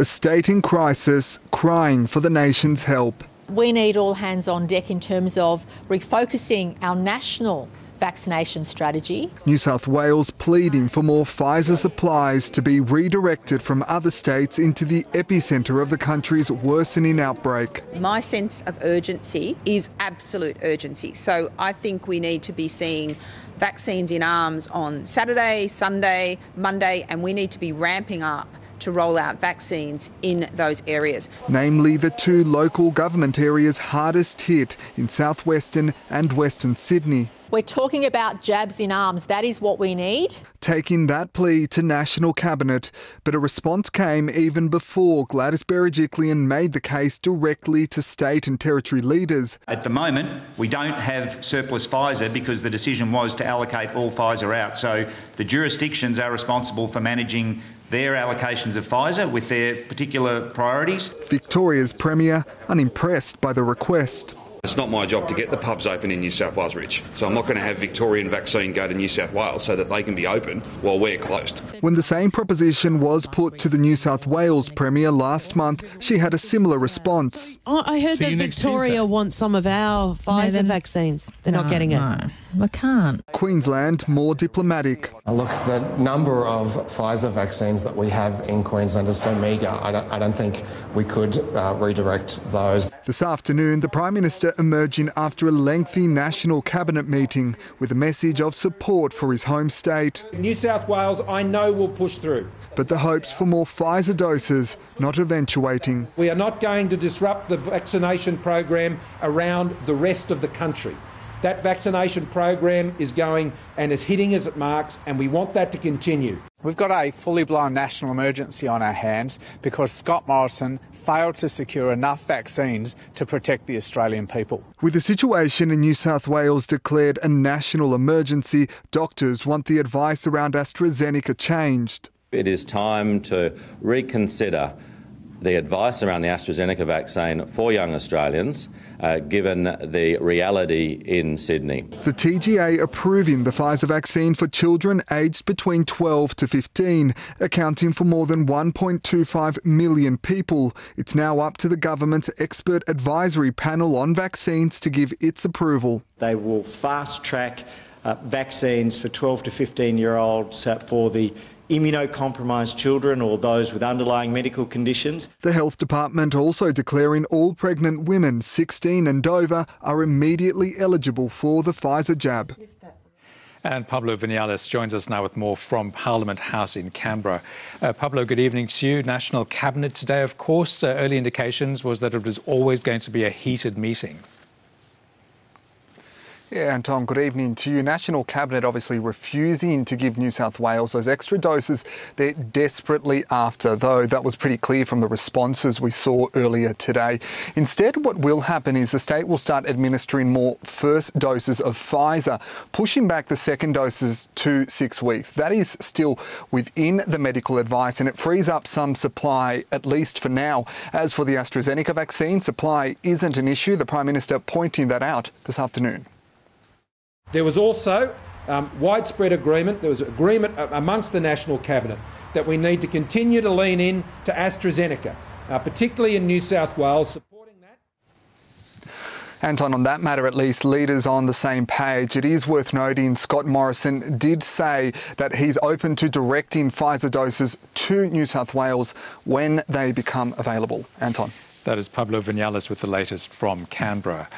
A state in crisis, crying for the nation's help. We need all hands on deck in terms of refocusing our national vaccination strategy. New South Wales pleading for more Pfizer supplies to be redirected from other states into the epicentre of the country's worsening outbreak. My sense of urgency is absolute urgency. So I think we need to be seeing vaccines in arms on Saturday, Sunday, Monday, and we need to be ramping up to roll out vaccines in those areas. Namely, the two local government areas hardest hit in southwestern and western Sydney. We're talking about jabs in arms. That is what we need. Taking that plea to National Cabinet, but a response came even before Gladys Berejiklian made the case directly to state and territory leaders. At the moment, we don't have surplus Pfizer because the decision was to allocate all Pfizer out. So the jurisdictions are responsible for managing their allocations of Pfizer with their particular priorities. Victoria's Premier unimpressed by the request. It's not my job to get the pubs open in New South Wales, Rich. So I'm not going to have Victorian vaccine go to New South Wales so that they can be open while we're closed. When the same proposition was put to the New South Wales Premier last month, she had a similar response. Oh, I heard that Victoria wants some of our Pfizer then- vaccines. They're No, not getting it. No, I can't. Queensland more diplomatic. Look, the number of Pfizer vaccines that we have in Queensland is so meagre, I don't, I don't think we could uh, redirect those. This afternoon, the Prime Minister emerging after a lengthy National Cabinet meeting with a message of support for his home state. New South Wales, I know, will push through. But the hopes for more Pfizer doses not eventuating. We are not going to disrupt the vaccination program around the rest of the country. That vaccination program is going and is hitting as it marks, and we want that to continue. We've got a fully blown national emergency on our hands because Scott Morrison failed to secure enough vaccines to protect the Australian people. With the situation in New South Wales declared a national emergency, doctors want the advice around AstraZeneca changed. It is time to reconsider the advice around the AstraZeneca vaccine for young Australians, uh, given the reality in Sydney. The TGA approving the Pfizer vaccine for children aged between 12 to 15, accounting for more than 1.25 million people. It's now up to the government's expert advisory panel on vaccines to give its approval. They will fast track uh, vaccines for 12 to 15 year olds uh, for the immunocompromised children or those with underlying medical conditions. The Health Department also declaring all pregnant women 16 and over are immediately eligible for the Pfizer jab. And Pablo Vinales joins us now with more from Parliament House in Canberra. Uh, Pablo, good evening to you. National Cabinet today, of course. Uh, early indications was that it was always going to be a heated meeting. Yeah, Anton, good evening to you. National Cabinet obviously refusing to give New South Wales those extra doses they're desperately after, though that was pretty clear from the responses we saw earlier today. Instead, what will happen is the state will start administering more first doses of Pfizer, pushing back the second doses to six weeks. That is still within the medical advice and it frees up some supply, at least for now. As for the AstraZeneca vaccine, supply isn't an issue. The Prime Minister pointing that out this afternoon. There was also um, widespread agreement, there was agreement amongst the National Cabinet that we need to continue to lean in to AstraZeneca, uh, particularly in New South Wales. Supporting that. Anton, on that matter at least, leaders on the same page. It is worth noting Scott Morrison did say that he's open to directing Pfizer doses to New South Wales when they become available. Anton. That is Pablo Vinales with the latest from Canberra.